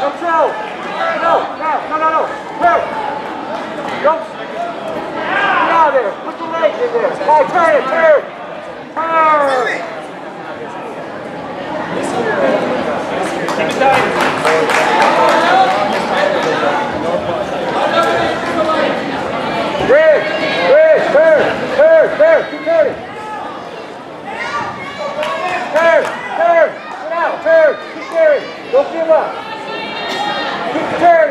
Control. No, no, no, no, no. Turn. Don't. Get out of there. Put the legs in there. Hey, turn it, turn. Turn. Bridge, bridge, turn, turn, turn, keep turning. Turn, turn, get out, turn, keep turning. Don't give up. Turning.